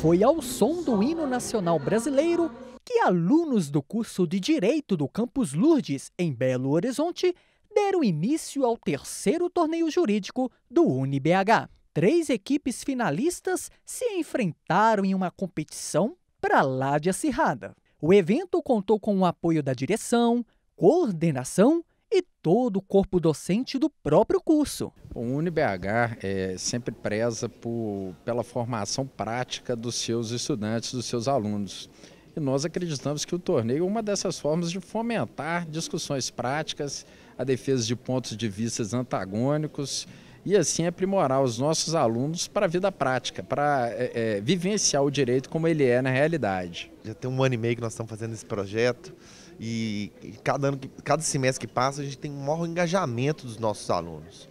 Foi ao som do hino nacional brasileiro que alunos do curso de Direito do Campus Lourdes, em Belo Horizonte, deram início ao terceiro torneio jurídico do UniBH. Três equipes finalistas se enfrentaram em uma competição para lá de acirrada. O evento contou com o apoio da direção, coordenação e todo o corpo docente do próprio curso. O UniBH é, sempre preza por, pela formação prática dos seus estudantes, dos seus alunos. E nós acreditamos que o torneio é uma dessas formas de fomentar discussões práticas, a defesa de pontos de vista antagônicos e assim aprimorar os nossos alunos para a vida prática, para é, é, vivenciar o direito como ele é na realidade. Já tem um ano e meio que nós estamos fazendo esse projeto e cada, ano, cada semestre que passa a gente tem um maior engajamento dos nossos alunos.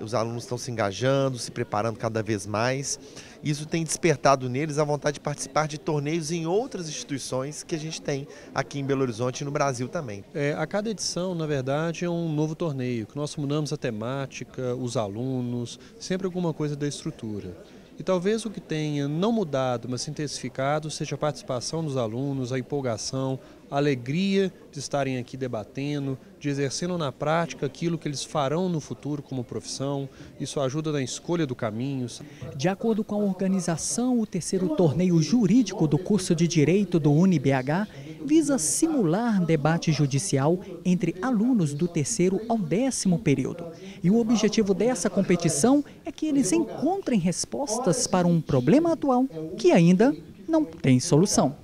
Os alunos estão se engajando, se preparando cada vez mais. Isso tem despertado neles a vontade de participar de torneios em outras instituições que a gente tem aqui em Belo Horizonte e no Brasil também. É, a cada edição, na verdade, é um novo torneio, que nós mudamos a temática, os alunos, sempre alguma coisa da estrutura. E talvez o que tenha não mudado, mas intensificado, seja a participação dos alunos, a empolgação, a alegria de estarem aqui debatendo, de exercendo na prática aquilo que eles farão no futuro como profissão. Isso ajuda na escolha do caminho. De acordo com a organização, o terceiro torneio jurídico do curso de Direito do UniBH visa simular debate judicial entre alunos do terceiro ao décimo período. E o objetivo dessa competição é que eles encontrem respostas para um problema atual que ainda não tem solução.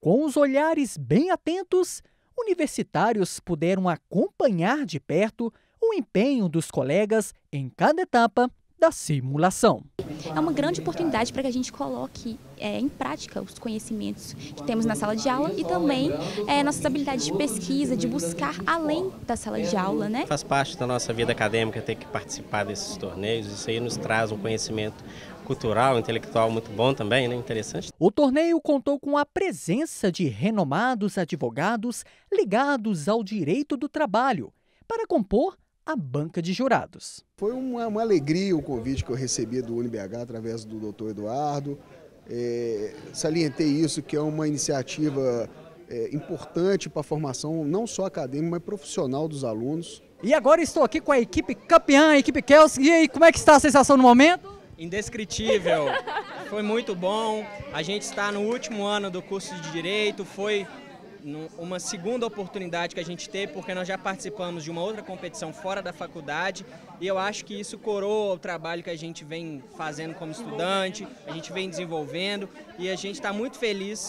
Com os olhares bem atentos, universitários puderam acompanhar de perto o empenho dos colegas em cada etapa da simulação. É uma grande oportunidade para que a gente coloque é, em prática os conhecimentos que temos na sala de aula e também é, nossas habilidades de pesquisa, de buscar além da sala de aula. Né? Faz parte da nossa vida acadêmica ter que participar desses torneios, isso aí nos traz um conhecimento cultural, intelectual muito bom também, né? interessante. O torneio contou com a presença de renomados advogados ligados ao direito do trabalho para compor a banca de jurados. Foi uma, uma alegria o convite que eu recebi do UniBH através do doutor Eduardo. É, salientei isso, que é uma iniciativa é, importante para a formação não só acadêmica, mas profissional dos alunos. E agora estou aqui com a equipe campeã, a equipe Kels. E aí, como é que está a sensação no momento? Indescritível, foi muito bom. A gente está no último ano do curso de Direito, foi uma segunda oportunidade que a gente teve, porque nós já participamos de uma outra competição fora da faculdade e eu acho que isso coroa o trabalho que a gente vem fazendo como estudante, a gente vem desenvolvendo e a gente está muito feliz.